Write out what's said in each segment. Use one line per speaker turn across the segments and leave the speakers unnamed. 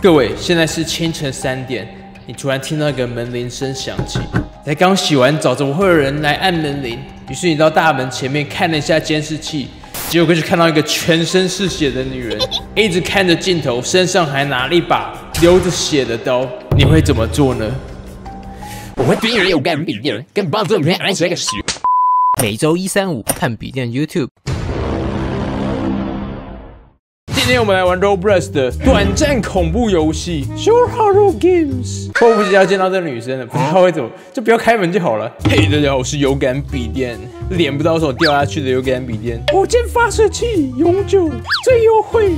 各位，现在是清晨三点，你突然听到一个门铃声响起，才刚洗完澡，怎么会有人来按门铃？于是你到大门前面看了一下监视器，结果就看到一个全身是血的女人，一直看着镜头，身上还拿了一把流着血的刀。你会怎么做呢？
我会逼人有干笔电，跟帮助人爱学个屎。
每周一、三、五看笔电 YouTube。
今天我们来玩 Roblox 的短暂恐怖游戏 Short Horror Games。迫不及待见到这个女生了，不知道为什么，就不要开门就好了。嘿，大家好，我是有感笔电，脸不知道怎么掉下去的有感笔电。火箭发射器，永久最优惠，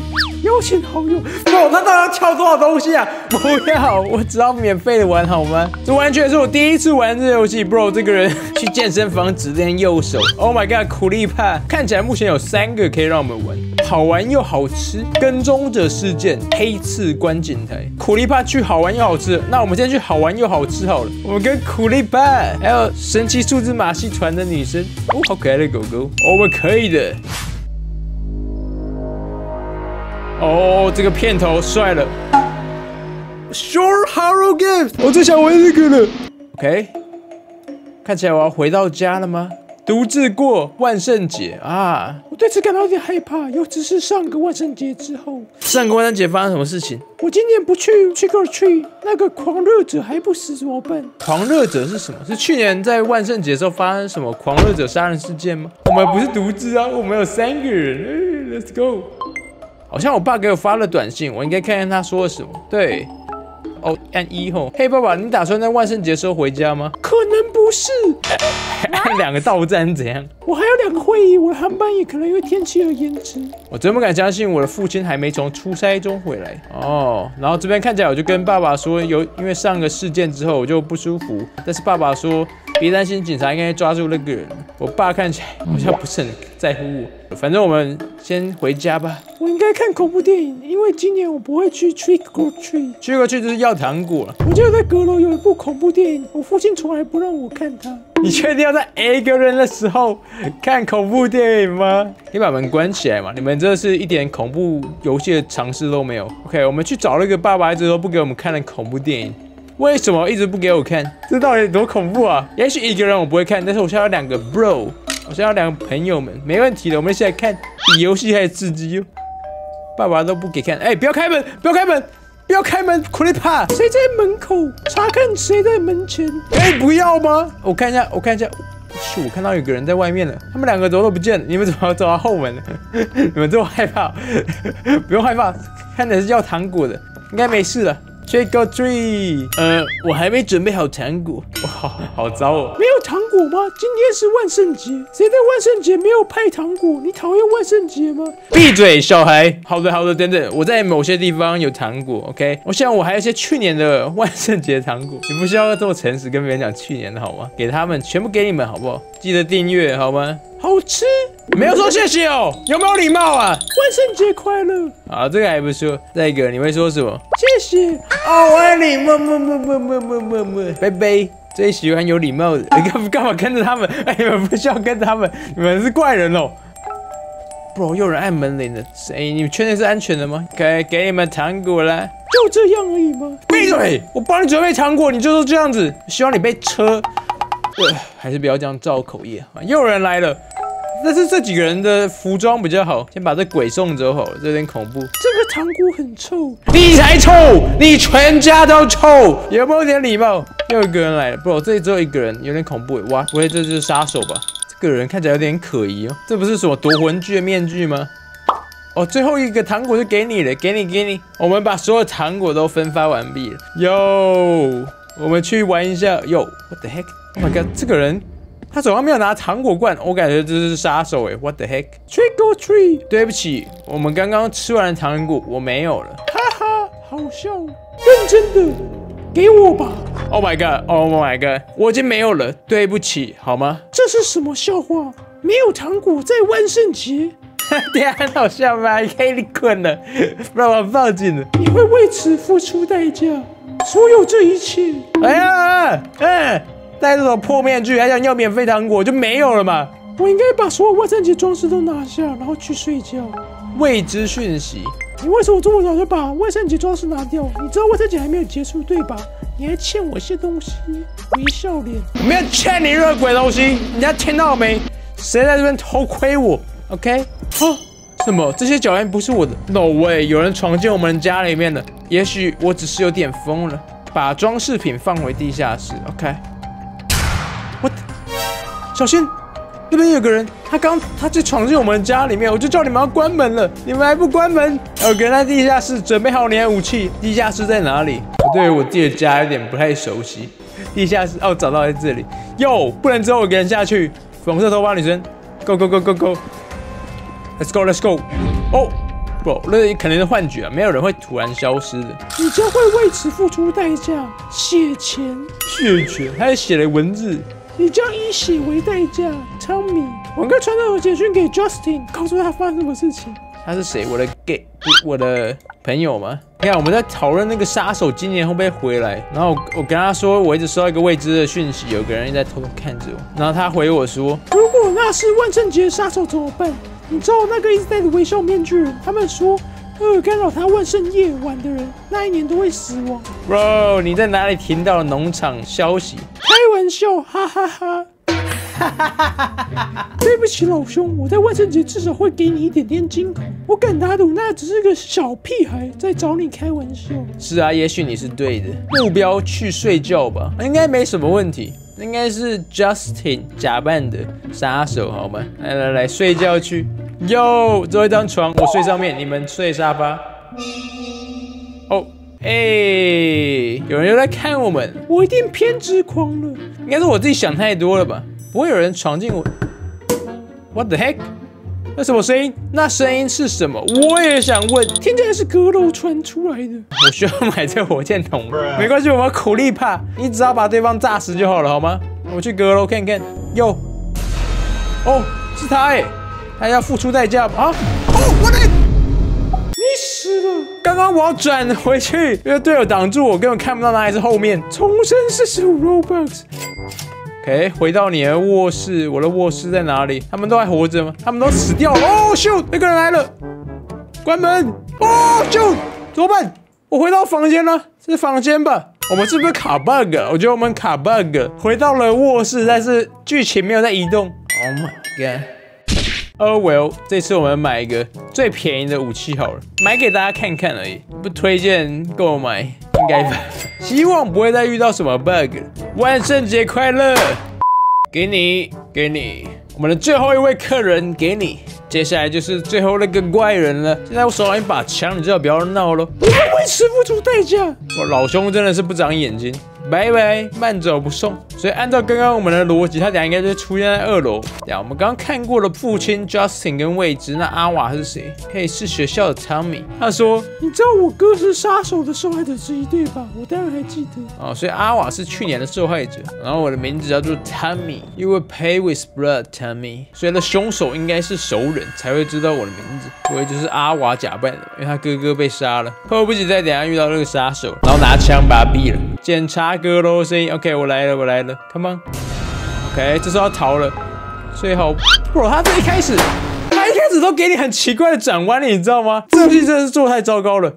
邀请好友。哦，那到底要跳多少东西啊？不要，我只要免费的玩好吗？这完全是我第一次玩这游戏，Bro。这个人去健身房只练右手。Oh my god，苦力怕，看起来目前有三个可以让我们玩，好玩又好吃。跟踪者事件，黑刺观景台，苦力怕去好玩又好吃。那我们现在去好玩又好吃好了。我们跟苦力怕，还有神奇数字马戏团的女生，哦，好可爱的狗狗，我们可以的。哦，这个片头帅了，Short Horror Games，我最想玩这个了。OK，看起来我要回到家了吗？独自过万圣节啊！我对此感到有点害怕，尤其是上个万圣节之后。上个万圣节发生什么事情？我今年不去 trick or treat，那个狂热者还不死怎么办？狂热者是什么？是去年在万圣节的时候发生什么狂热者杀人事件吗？我们不是独自啊，我们有三个人。Let's go。好像我爸给我发了短信，我应该看看他说了什么。对。哦，按一吼，嘿，爸爸，你打算在万圣节时候回家吗？可能不是，按 两个到站怎样？我还有两个会议，我的航班也可能因为天气而延迟。我真不敢相信我的父亲还没从出差中回来哦。然后这边看起来，我就跟爸爸说，有因为上个事件之后我就不舒服，但是爸爸说别担心，警察应该抓住那个人。我爸看起来好像不是很在乎我，反正我们先回家吧。我应该看恐怖电影，因为今年我不会去 trick or treat，trick or treat 就是要糖果了。我记得在阁楼有一部恐怖电影，我父亲从来不让我看它。你确定要在一个人的时候看恐怖电影吗？你把门关起来嘛！你们这是一点恐怖游戏的尝试都没有。OK，我们去找那个爸爸一直都不给我们看的恐怖电影。为什么一直不给我看？这到底多恐怖啊！也许一个人我不会看，但是我现在有两个 bro，我现在有两个朋友们，没问题的。我们一起来看比游戏还刺激哟。爸爸都不给看，哎，不要开门，不要开门，不要开门，苦力怕。谁在门口查看？谁在门前？哎，不要吗？我看一下，我看一下，是我看到有个人在外面了。他们两个怎么都不见了？你们怎么走到后门了？你们这么害怕？不用害怕，看起来是要糖果的，应该没事了。Trick or treat，呃，我还没准备好糖果，哇，好糟哦！没有糖果吗？今天是万圣节，谁在万圣节没有派糖果？你讨厌万圣节吗？闭嘴，小孩！好的，好的，等等，我在某些地方有糖果，OK？我想我还有一些去年的万圣节糖果，你不需要这么诚实跟别人讲去年的好吗？给他们，全部给你们，好不好？记得订阅，好吗？好吃，没有说谢谢哦，有没有礼貌啊？万圣节快乐啊，这个还不错。再一个，你会说什么？谢谢哦，我爱你，么么么么么么么么，拜拜。最喜欢有礼貌的，你 干干嘛跟着他们？哎，你们不需要跟他们，你们是怪人哦。Bro，有人按门铃了，谁？你们确定是安全的吗？给给你们糖果了，就这样而已吗？闭嘴！我帮你准备糖果，你就是这样子。希望你被车。对，还是不要这样造口业啊！又有人来了，但是这几个人的服装比较好，先把这鬼送走好了，这有点恐怖。这个糖果很臭，你才臭，你全家都臭，有没有点礼貌？又一个人来了，不，这里只有一个人，有点恐怖。哇，不会这就是杀手吧？这个人看起来有点可疑哦，这不是什么夺魂锯的面具吗？哦，最后一个糖果就给你了，给你，给你。我们把所有糖果都分发完毕了。哟，我们去玩一下。哟，What the heck？Oh my god！这个人他手上没有拿糖果罐，我感觉这是杀手哎！What the heck？Trick or treat！对不起，我们刚刚吃完糖果，我没有了。哈哈，好笑！认真的，给我吧！Oh my god！Oh my god！我已经没有了，对不起，好吗？这是什么笑话？没有糖果在万圣节？对啊，很好笑吗？可以滚了，不然我报警了。你会为此付出代价。所有这一切。哎呀，嗯。戴这种破面具还想要免费糖果就没有了嘛？我应该把所有万圣节装饰都拿下，然后去睡觉。未知讯息，
你为什么这么早就把万圣节装饰拿掉？你知道万圣节还没有结束对吧？你还欠我一些东西。微笑脸，
我没有欠你任何鬼东西，你家听到了没？谁在这边偷窥我？OK？啊？什么？这些脚印不是我的？No way！有人闯进我们家里面了。也许我只是有点疯了。把装饰品放回地下室。OK？我小心，那边有个人，他刚他就闯进我们家里面，我就叫你们要关门了，你们还不关门？有个人在地下室，准备好你的武器。地下室在哪里？我对我自己的家有点不太熟悉。地下室哦，找到在这里。哟，不能只有我一个人下去。粉色头发女生，Go Go Go Go Go，Let's Go Let's Go。哦，不，那可能是幻觉啊，没有人会突然消失的。
你将会为此付出代价，血钱。
血钱，还写了文字。
你将以血为代价 Tell me，。我刚传到简讯给 Justin，告诉他发生什么事情。
他是谁？我的 gay，我的朋友吗？你看，我们在讨论那个杀手今年会不会回来。然后我跟他说，我一直收到一个未知的讯息，有个人在偷偷看着我。然后他回我说，
如果那是万圣节杀手怎么办？你知道那个一直戴着微笑面具人，他们说，呃，干扰他万圣夜晚的人，那一年都会死亡。
Bro，你在哪里听到农场消息？
开玩笑，哈哈哈。对不起，老兄，我在万圣节至少会给你一点点惊恐。我敢打赌，那只是个小屁孩在找你开玩笑。
是啊，也许你是对的。目标去睡觉吧，应该没什么问题。应该是 Justin 假扮的杀手，好吗？来来来，睡觉去。哟，这一张床，我睡上面，你们睡沙发。哦，哎，有人又来看我们，
我一定偏执狂了。
应该是我自己想太多了吧。不会有人闯进我？What the heck？那什么声音？那声音是什么？我也想问。
听起来是阁楼传出来的。
我需要买这火箭筒。没关系，我们苦力怕，你只要把对方炸死就好了，好吗？我去阁楼看看。哟，哦，是他哎，他要付出代价啊！哦，我的，
你死了。
刚刚我要转回去，因为队友挡住我，根本看不到他还是后面。
重生四十五 Robux。
OK，回到你的卧室，我的卧室在哪里？他们都还活着吗？他们都死掉了。哦，秀，那个人来了，关门。哦，秀，怎么办？我回到房间了，是房间吧？我们是不是卡 bug？我觉得我们卡 bug，回到了卧室，但是剧情没有在移动。Oh my god！Oh，Well，这次我们买一个最便宜的武器好了，买给大家看看而已，不推荐购买，应该吧？希望不会再遇到什么 bug。万圣节快乐！给你，给你，我们的最后一位客人给你。接下来就是最后那个怪人了。现在我手上一把枪，你最好不要闹了。
我会为此付出代价。
我老兄真的是不长眼睛。拜拜，慢走不送。所以按照刚刚我们的逻辑，他等下应该就出现在二楼。呀，我们刚刚看过了父亲 Justin 跟未知，那阿瓦是谁？嘿，是学校的 Tommy。他说：“
你知道我哥是杀手的受害者之一，对吧？”我当然还记得。
哦，所以阿瓦是去年的受害者。然后我的名字叫做 Tommy。因为 pay with blood, Tommy。所以的凶手应该是熟人才会知道我的名字。我就是阿瓦假扮的，因为他哥哥被杀了，迫不及待等下遇到那个杀手，然后拿枪把他毙了。检查阁楼声音，OK，我来了，我来了，Come on，OK，这时候要逃了，最好不，他这一开始，他一开始都给你很奇怪的转弯，你知道吗？这游戏真的是做太糟糕了。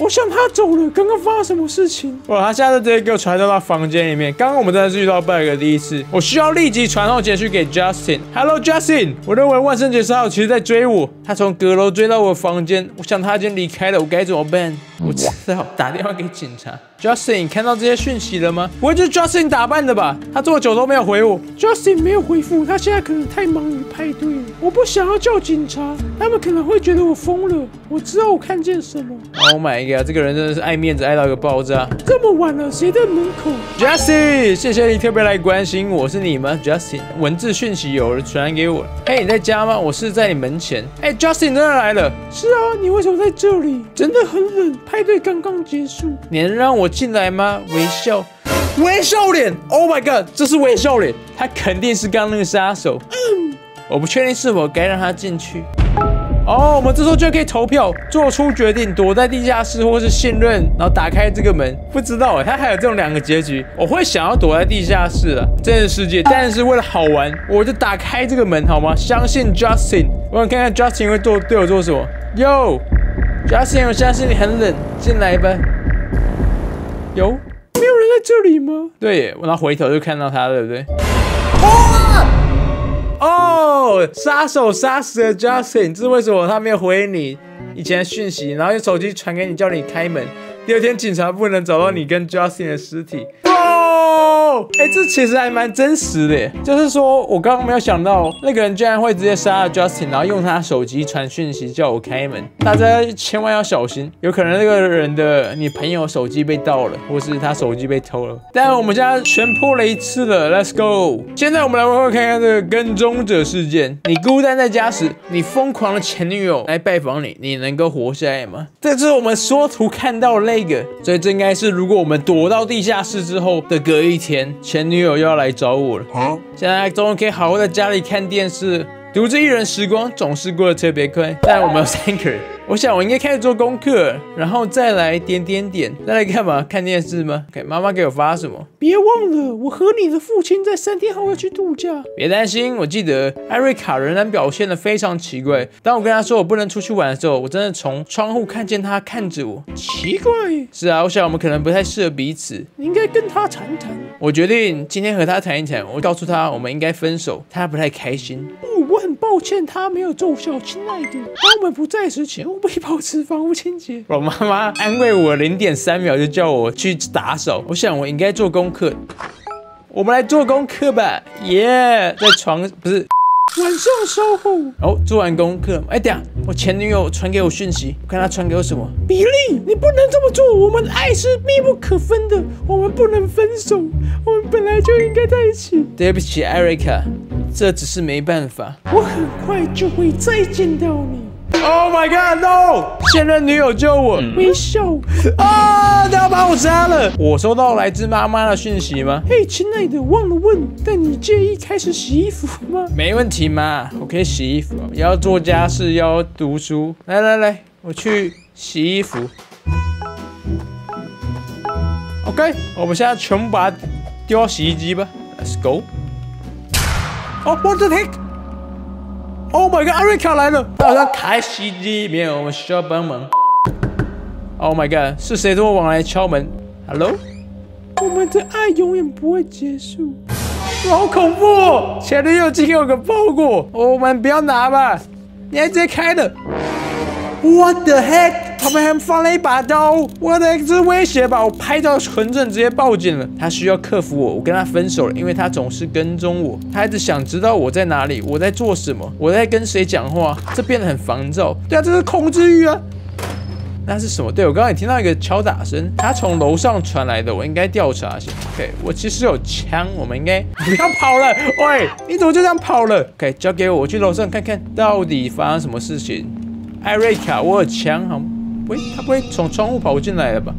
我想他走了，刚刚发生什么事情？
哇，他现在直接给我传到他房间里面。刚刚我们真的是遇到 bug 第一次，我需要立即传送简讯给 Justin。Hello Justin，我认为万圣节杀手其实在追我，他从阁楼追到我房间，我想他已经离开了，我该怎么办？我知道，打电话给警察。Justin，你看到这些讯息了吗？不会就是 Justin 打扮的吧？他这么久都没有回我。
Justin 没有回复，他现在可能太忙于派对了。我不想要叫警察，他们可能会觉得我疯了。我知道我看见什么。
Oh my 这个人真的是爱面子爱到一个爆炸。
这么晚了，谁在门口
？Justin，谢谢你特别来关心我，是你吗？Justin，文字讯息有人传给我。嘿，你在家吗？我是在你门前。哎，Justin 真的来了。
是啊，你为什么在这里？真的很冷，派对刚刚结束。
你能让我进来吗？微笑，微笑脸。Oh my god，这是微笑脸，他肯定是刚那个杀手。嗯，我不确定是否该让他进去。哦，我们这时候就可以投票，做出决定，躲在地下室，或是信任，然后打开这个门。不知道哎，他还有这种两个结局。我会想要躲在地下室了，真实世界。但是为了好玩，我就打开这个门，好吗？相信 Justin，我想看看 Justin 会做对我做什么。Yo。Justin，我相信你很冷，进来吧。有，
没有人在这里吗？
对我，然后回头就看到他，对不对？杀手杀死了 Justin，这是为什么他没有回你以前的讯息，然后用手机传给你，叫你开门。第二天警察不能找到你跟 Justin 的尸体。哦，哎，这其实还蛮真实的，就是说我刚刚没有想到那个人居然会直接杀了 Justin，然后用他手机传讯息叫我开门。大家千万要小心，有可能那个人的你朋友手机被盗了，或是他手机被偷了。但我们现在全破了一次了，Let's go！现在我们来玩玩看看这个跟踪者事件。你孤单在家时，你疯狂的前女友来拜访你，你能够活下来吗？这是我们缩图看到那个，所以这应该是如果我们躲到地下室之后的隔一天，前女友又要来找我了。现在终于可以好好在家里看电视，独自一人时光总是过得特别快。但我们有三个人，我想我应该开始做功课，然后再来点点点，再来干嘛？看电视吗？OK，妈妈给我发什么？
别忘了，我和你的父亲在三天后要去度假。
别担心，我记得艾瑞卡仍然表现得非常奇怪。当我跟他说我不能出去玩的时候，我真的从窗户看见他看着我。
奇怪，
是啊，我想我们可能不太适合彼此。
你应该跟他谈谈。
我决定今天和他谈一谈，我告诉他我们应该分手，他不太开心。
不，我很抱歉，他没有奏效，亲爱的。当我们不在时，请务必保持房屋清洁。
我妈妈安慰我零点三秒就叫我去打扫，我想我应该做功课。我们来做功课吧，耶、在床不是
晚上稍后，
哦，做完功课，哎，等下我前女友传给我讯息，我看她传给我什么？
比利，你不能这么做。我们的爱是密不可分的，我们不能分手。我们本来就应该在一起。
对不起，艾瑞卡，这只是没办法。
我很快就会再见到你。
Oh my god, no！现任女友救我
微笑。
啊！他要把我杀了。我收到来自妈妈的讯息吗？
嘿，亲爱的，忘了问，但你介意开始洗衣服吗？
没问题嘛，我可以洗衣服，也要做家事，也要读书。来来来，我去洗衣服。OK，我们现在全部把它丢到洗衣机吧。Let's go。哦，What the heck？Oh my god，艾瑞卡来了，他好像卡在洗衣机里面，我们需要帮忙。Oh my god，是谁这么晚来敲门？Hello？
我们的爱永远不会结束。
好恐怖哦！前女友寄给我个包裹，我们不要拿吧？你还直接开了？What the heck？他们还放了一把刀，我的这威胁吧？我拍照存证，直接报警了。他需要克服我，我跟他分手了，因为他总是跟踪我，他一直想知道我在哪里，我在做什么，我在跟谁讲话，这变得很烦躁。对啊，这是控制欲啊。那是什么？对我刚刚也听到一个敲打声，他从楼上传来的，我应该调查一下。OK，我其实有枪，我们应该不要跑了。喂，你怎么就这样跑了？OK，交给我，我去楼上看看到底发生什么事情。艾瑞卡，我有枪，好吗吗？喂，他不会从窗户跑进来了吧？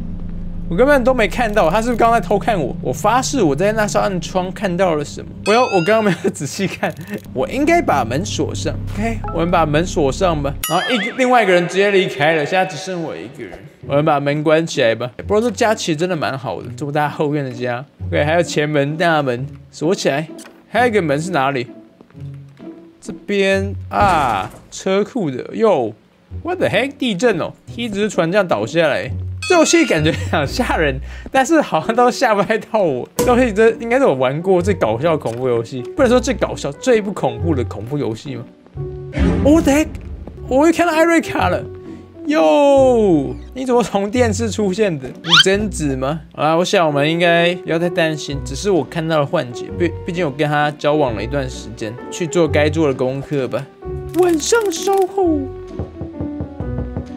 我根本都没看到，他是不是刚才偷看我？我发誓我在那扇窗看到了什么。我要，我刚刚没有仔细看，我应该把门锁上。OK，我们把门锁上吧。然后一另外一个人直接离开了，现在只剩我一个人。我们把门关起来吧。不过这家其实真的蛮好的，这么大后院的家。OK，还有前门、大门锁起来，还有一个门是哪里？这边啊，车库的哟。What the heck？地震哦！梯子是船这样倒下来。这游戏感觉很吓人，但是好像都吓不太到我。这游戏这应该是我玩过最搞笑恐怖游戏，不能说最搞笑，最不恐怖的恐怖游戏吗？What the heck？我又看到艾瑞卡了。哟，你怎么从电视出现的？你贞子吗？啊，我想我们应该不要太担心，只是我看到了幻觉。毕毕竟我跟他交往了一段时间，去做该做的功课吧。
晚上稍后，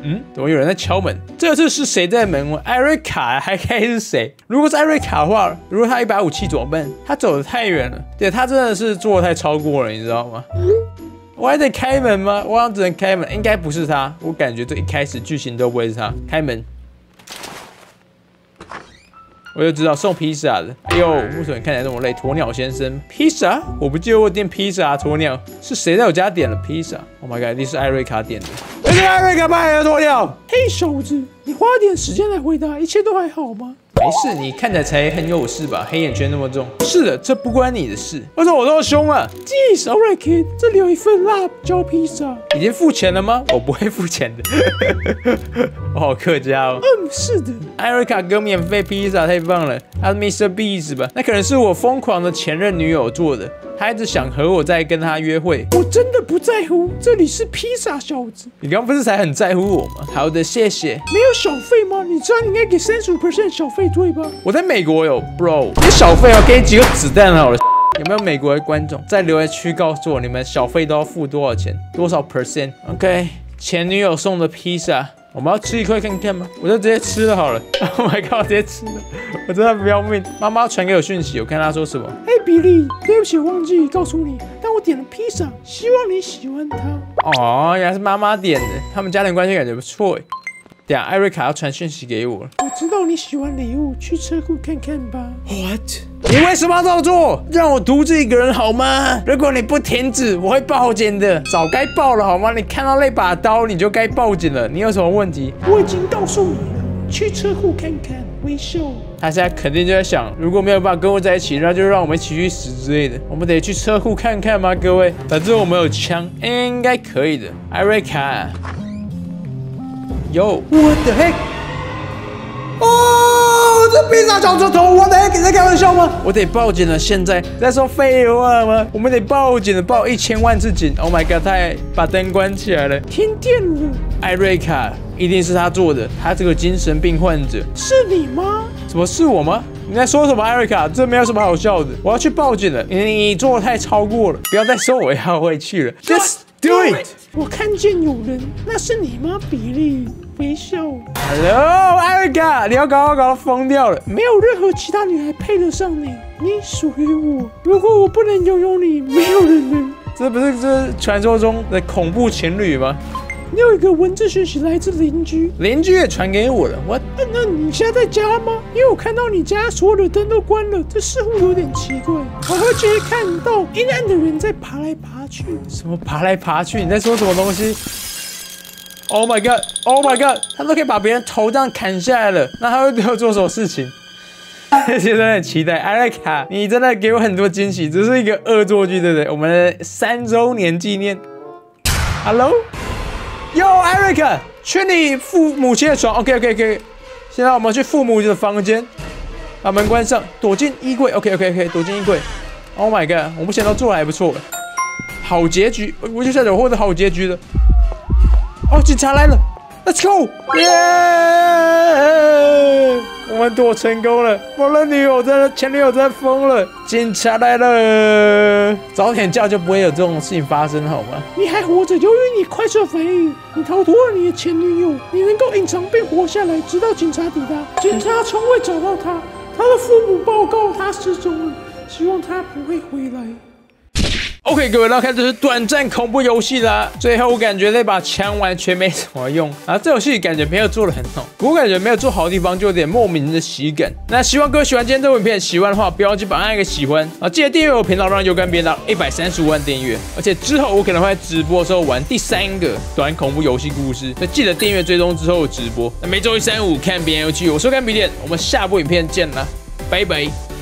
嗯，怎么有人在敲门？这次是谁在门外？艾瑞卡 还该是谁？如果是艾瑞卡的话，如果他一把武器怎么办？他走得太远了，对他真的是做的太超过了，你知道吗？我还得开门吗？我好像只能开门，应该不是他。我感觉这一开始剧情都不会是他开门。我就知道送披萨的。哎呦，为什么看起来这么累？鸵鸟先生，披萨？我不记得我点披萨、啊，鸵鸟是谁在我家点了披萨？Oh my god，一定是艾瑞卡点的。这是艾瑞卡卖的鸵鸟。
嘿，小子，你花点时间来回答，一切都还好吗？
没事，你看起来才很有事吧？黑眼圈那么重。是的，这不关你的事。为什么我这么凶啊
？Jeez, alright, kid，这里有一份辣椒披萨。
已经付钱了吗？我不会付钱的。我 好客家哦。
嗯，是的。
艾瑞卡给我免费披萨，太棒了！他是 Mr. Beast 吧？那可能是我疯狂的前任女友做的，她一直想和我再跟他约会。
我真的不在乎，这里是披萨小子，
你刚刚不是才很在乎我吗？好的，谢谢。
没有小费吗？你知道你应该给三十五 percent 小费对吧？
我在美国有 bro，你小费哦，给你几个子弹好了。有没有美国的观众在留言区告诉我，你们小费都要付多少钱，多少 percent？OK，、前女友送的披萨，我们要吃一块看看吗？我就直接吃了好了。Oh my god，我直接吃了，我真的不要命。妈妈传给我讯息，我看她说什么。
哎，比利，对不起，忘记告诉你，但我点了披萨，希望你喜欢它。
哦，原来是妈妈点的，他们家庭关系感觉不错哎。等一下艾瑞卡要传讯息给我了。
我知道你喜欢礼物，去车库看看吧。
What？你为什么要这么做？让我独自一个人好吗？如果你不停止，我会报警的。早该报了好吗？你看到那把刀你就该报警了。你有什么问题？
我已经告诉你了，去车库看看，微笑。
他现在肯定就在想，如果没有办法跟我在一起，那就让我们一起去死之类的。我们得去车库看看吗，各位？反正我们有枪，应该可以的。艾瑞卡，有我的 heck！哦，这披萨小猪头，我的 heck！你在开玩笑吗？我得报警了！现在在说废话吗？我们得报警了，报一千万次警！Oh my god！他还把灯关起来了。
停电了，
艾瑞卡一定是他做的，他这个精神病患者。
是你吗？
怎么是我吗？你在说什么，艾瑞卡？这没有什么好笑的。我要去报警了，你你做的太超过了，不要再说我要回去了。Just do it。
我看见有人，那是你吗，比利？微笑。
Hello，艾瑞卡，你要搞我搞到疯掉了。
没有任何其他女孩配得上你，你属于我。如果我不能拥有你，没有人能。
这不是这传说中的恐怖情侣吗？
你有一个文字讯息来自邻居，
邻居也传给我了。我
那那你现在在家吗？因为我看到你家所有的灯都关了，这似乎有点奇怪。我会觉得看到阴暗的人在爬来爬去。
什么爬来爬去？你在说什么东西？Oh my god！Oh my god！他都可以把别人头这样砍下来了，那他会对我做什么事情？现在很期待，艾瑞卡，你真的给我很多惊喜，这是一个恶作剧，对不对？我们的三周年纪念。Hello，哟，艾瑞克，去你父母亲的床。OK OK OK，现在我们去父母的房间，把门关上，躲进衣柜。OK OK OK，躲进衣柜。Oh my god，我目前都做的还不错。好结局，我就想着获得好结局的。哦，警察来了，Let's go！耶！我们躲成功了，我的女友真的，前女友真的疯了，警察来了，早点叫就不会有这种事情发生，好吗？
你还活着，由于你快速反应，你逃脱了你的前女友，你能够隐藏并活下来，直到警察抵达。警察从未找到他，他的父母报告他失踪了，希望他不会回来。
OK，各位，那开始是短暂恐怖游戏啦。最后我感觉那把枪完全没什么用啊，这游戏感觉没有做的很好，我感觉没有做好的地方就有点莫名的喜感。那希望各位喜欢今天这部影片，喜欢的话不要忘记把按一个喜欢啊，记得订阅我频道，让有干变到一百三十五万订阅。而且之后我可能会在直播的时候玩第三个短恐怖游戏故事，那记得订阅追踪之后直播。那每周一、三、五看别人游戏，我是干笔点，我们下部影片见啦，拜拜。